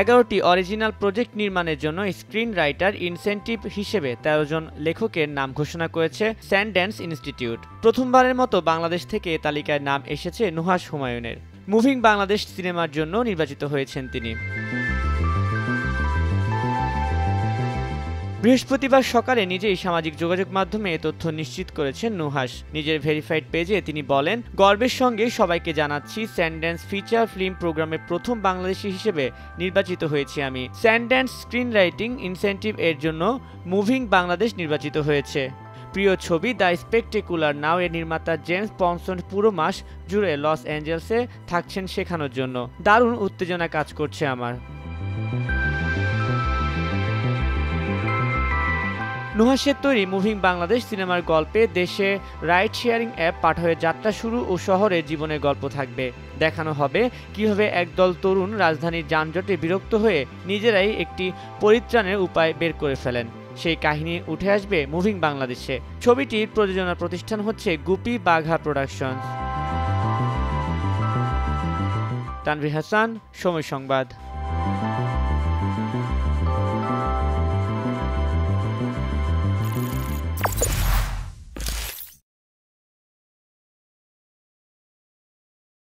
এগারোটি original project নির্মাণের জন্য স্ক্রিন রাইটার ইনসেন্টিভ হিসেবে তেরো জন লেখকের নাম ঘোষণা করেছে স্যান্ড্যান্স ইনস্টিটিউট প্রথমবারের মতো বাংলাদেশ থেকে তালিকায় নাম এসেছে নুহাস হুমায়ুনের। মুভিং বাংলাদেশ সিনেমার জন্য নির্বাচিত হয়েছেন তিনি। বৃহস্পতিবার সকালে নিজেই সামাজিক যোগাযোগ মাধ্যমে এ তথ্য নিশ্চিত করেছেন নুহাস নিজের ভেরিফাইড পেজে তিনি বলেন, গর্বের সঙ্গে সবাইকে জানাচ্ছি স্যান্ড্যান্স ফিচার ফিল্ম প্রোগ্রামে প্রথম বাংলাদেশি হিসেবে নির্বাচিত হয়েছি আমি। স্যান্ড্যান্স স্ক্রিন রাইটিং ইনসেন্টিভ এর জন্য মুভিং বাংলাদেশ নির্বাচিত হয়েছে। প্রিয় ছবি দ্য স্পেকটেকুলার নাও এর নির্মাতা জেমস পনসন পুরো মাস জুড়ে লস অ্যাঞ্জেলসে থাকছেন শেখানোর জন্য। দারুণ উত্তেজনা কাজ করছে আমার। নুহাসের তৈরি মুভিং বাংলাদেশ সিনেমার গল্পে দেশে রাইড শেয়ারিং অ্যাপ পাঠায়ে যাত্রা শুরু ও শহরে জীবনের গল্প থাকবে। দেখানো হবে কীভাবে একদল তরুণ রাজধানীর যানজটে বিরক্ত হয়ে নিজেরাই একটি পরিত্রাণের উপায় বের করে ফেলেন। সেই কাহিনী উঠে আসবে মুভিং বাংলাদেশে। ছবিটির প্রযোজনা প্রতিষ্ঠান হচ্ছে গুপি বাঘা প্রোডাকশন তানভীর হাসান, সময় সংবাদ।